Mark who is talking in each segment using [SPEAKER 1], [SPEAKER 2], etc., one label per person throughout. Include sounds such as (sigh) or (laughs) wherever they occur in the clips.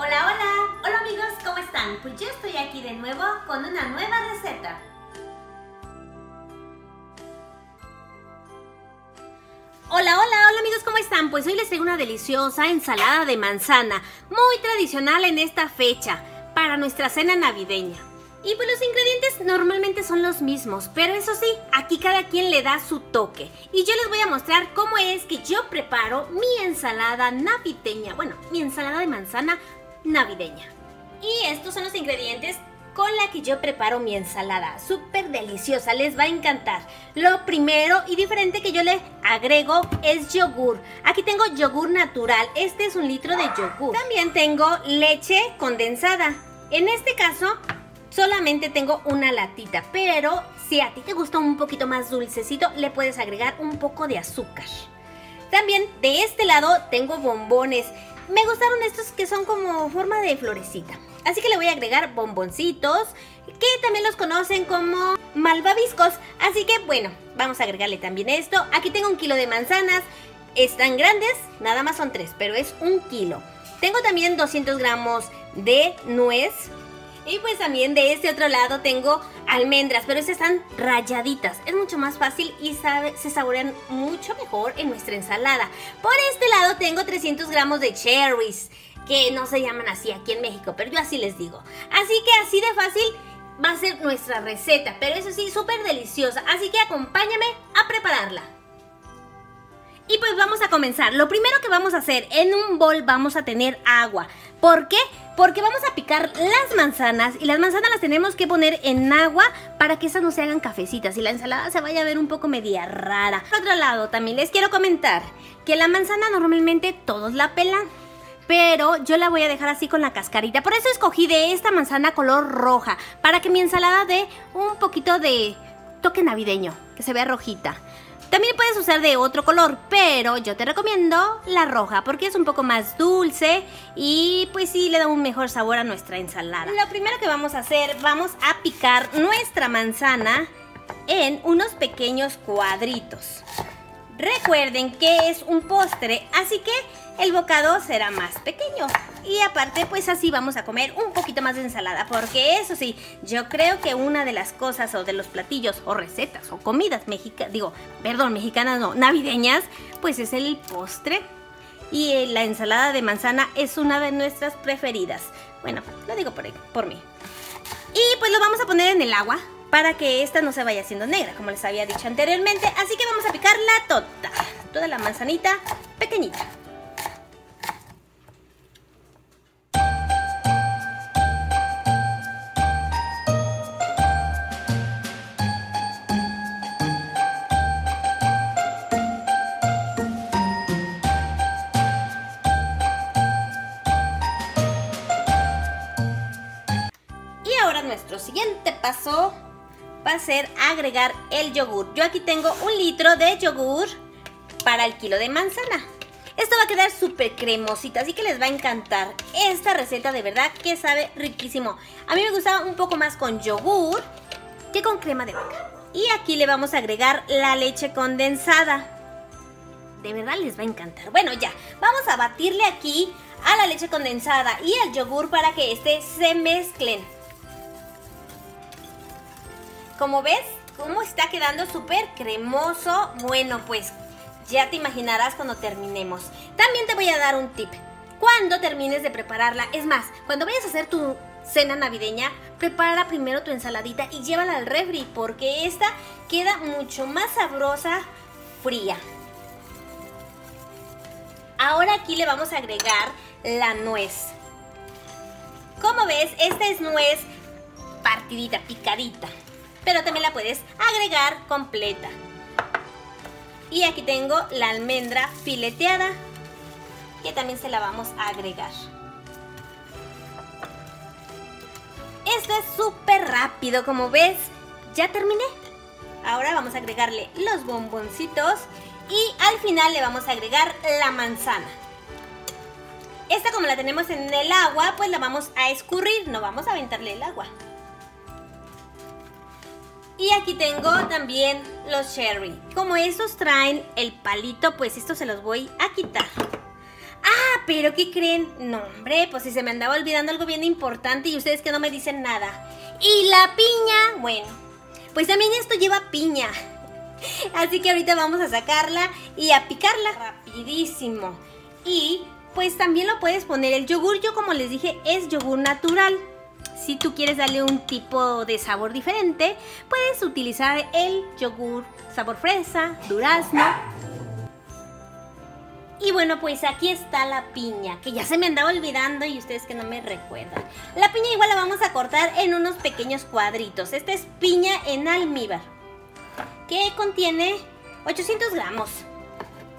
[SPEAKER 1] Hola, hola, hola amigos, ¿cómo están? Pues yo estoy aquí de nuevo con una nueva receta. Hola, hola, hola amigos, ¿cómo están? Pues hoy les traigo una deliciosa ensalada de manzana, muy tradicional en esta fecha, para nuestra cena navideña. Y pues los ingredientes normalmente son los mismos, pero eso sí, aquí cada quien le da su toque. Y yo les voy a mostrar cómo es que yo preparo mi ensalada navideña, bueno, mi ensalada de manzana navideña. Y estos son los ingredientes con la que yo preparo mi ensalada. Súper deliciosa, les va a encantar. Lo primero y diferente que yo le agrego es yogur. Aquí tengo yogur natural, este es un litro de yogur. También tengo leche condensada. En este caso solamente tengo una latita, pero si a ti te gusta un poquito más dulcecito, le puedes agregar un poco de azúcar. También de este lado tengo bombones. Me gustaron estos que son como forma de florecita. Así que le voy a agregar bomboncitos, que también los conocen como malvaviscos. Así que bueno, vamos a agregarle también esto. Aquí tengo un kilo de manzanas. Están grandes, nada más son tres, pero es un kilo. Tengo también 200 gramos de nuez. Y pues también de este otro lado tengo almendras, pero estas están rayaditas. Es mucho más fácil y sabe, se saborean mucho mejor en nuestra ensalada. Por este lado tengo 300 gramos de cherries, que no se llaman así aquí en México, pero yo así les digo. Así que así de fácil va a ser nuestra receta, pero eso sí, súper deliciosa. Así que acompáñame a prepararla. Y pues vamos a comenzar. Lo primero que vamos a hacer, en un bol vamos a tener agua. ¿Por qué? Porque vamos a picar las manzanas y las manzanas las tenemos que poner en agua para que esas no se hagan cafecitas y la ensalada se vaya a ver un poco media rara. Por otro lado, también les quiero comentar que la manzana normalmente todos la pelan. Pero yo la voy a dejar así con la cascarita. Por eso escogí de esta manzana color roja. Para que mi ensalada dé un poquito de toque navideño. Que se vea rojita. También puedes usar de otro color, pero yo te recomiendo la roja porque es un poco más dulce y pues sí le da un mejor sabor a nuestra ensalada. Lo primero que vamos a hacer, vamos a picar nuestra manzana en unos pequeños cuadritos. Recuerden que es un postre, así que el bocado será más pequeño. Y aparte, pues así vamos a comer un poquito más de ensalada. Porque eso sí, yo creo que una de las cosas o de los platillos o recetas o comidas mexicanas, digo, perdón, mexicanas no, navideñas, pues es el postre. Y la ensalada de manzana es una de nuestras preferidas. Bueno, lo digo por, por mí. Y pues lo vamos a poner en el agua para que esta no se vaya haciendo negra, como les había dicho anteriormente. Así que vamos a picar la tota, toda la manzanita pequeñita. Nuestro siguiente paso va a ser agregar el yogur. Yo aquí tengo un litro de yogur para el kilo de manzana. Esto va a quedar súper cremosita, así que les va a encantar. Esta receta de verdad que sabe riquísimo. A mí me gusta un poco más con yogur que con crema de vaca. Y aquí le vamos a agregar la leche condensada. De verdad les va a encantar. Bueno, ya, vamos a batirle aquí a la leche condensada y al yogur para que este se mezclen. Como ves, cómo está quedando súper cremoso. Bueno, pues ya te imaginarás cuando terminemos. También te voy a dar un tip. Cuando termines de prepararla, es más, cuando vayas a hacer tu cena navideña, prepara primero tu ensaladita y llévala al refri porque esta queda mucho más sabrosa fría. Ahora aquí le vamos a agregar la nuez. Como ves, esta es nuez partidita, picadita pero también la puedes agregar completa. Y aquí tengo la almendra fileteada, que también se la vamos a agregar. Esto es súper rápido, como ves, ya terminé. Ahora vamos a agregarle los bomboncitos y al final le vamos a agregar la manzana. Esta como la tenemos en el agua, pues la vamos a escurrir, no vamos a aventarle el agua. Y aquí tengo también los cherry. Como estos traen el palito, pues estos se los voy a quitar. Ah, pero ¿qué creen? No, hombre, pues si se me andaba olvidando algo bien importante y ustedes que no me dicen nada. Y la piña, bueno, pues también esto lleva piña. (laughs) Así que ahorita vamos a sacarla y a picarla rapidísimo. Y pues también lo puedes poner. El yogur, yo como les dije, es yogur natural. Si tú quieres darle un tipo de sabor diferente, puedes utilizar el yogur sabor fresa, durazno. Y bueno, pues aquí está la piña, que ya se me andaba olvidando y ustedes que no me recuerdan. La piña igual la vamos a cortar en unos pequeños cuadritos. Esta es piña en almíbar, que contiene 800 gramos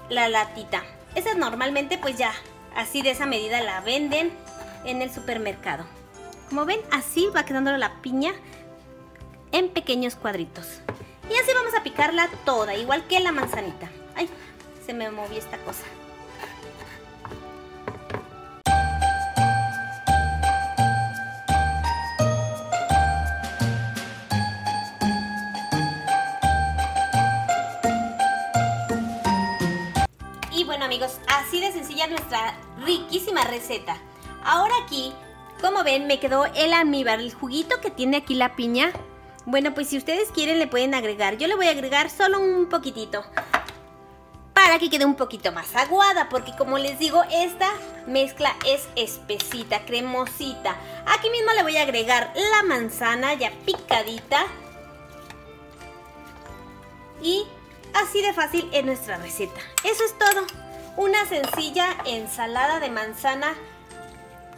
[SPEAKER 1] la latita. Esa normalmente pues ya así de esa medida la venden en el supermercado. Como ven, así va quedando la piña en pequeños cuadritos. Y así vamos a picarla toda, igual que la manzanita. Ay, se me movió esta cosa. Y bueno amigos, así de sencilla nuestra riquísima receta. Ahora aquí como ven, me quedó el almíbar, el juguito que tiene aquí la piña. Bueno, pues si ustedes quieren le pueden agregar. Yo le voy a agregar solo un poquitito. Para que quede un poquito más aguada, porque como les digo, esta mezcla es espesita, cremosita. Aquí mismo le voy a agregar la manzana ya picadita. Y así de fácil es nuestra receta. Eso es todo. Una sencilla ensalada de manzana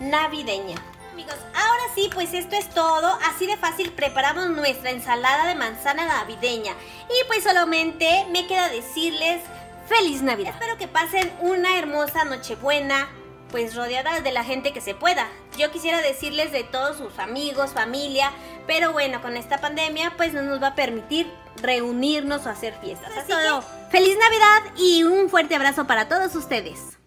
[SPEAKER 1] navideña. Amigos, ahora sí, pues esto es todo. Así de fácil preparamos nuestra ensalada de manzana navideña. Y pues solamente me queda decirles feliz Navidad. Espero que pasen una hermosa Nochebuena, pues rodeada de la gente que se pueda. Yo quisiera decirles de todos sus amigos, familia, pero bueno, con esta pandemia pues no nos va a permitir reunirnos o hacer fiestas. Así que, feliz Navidad y un fuerte abrazo para todos ustedes.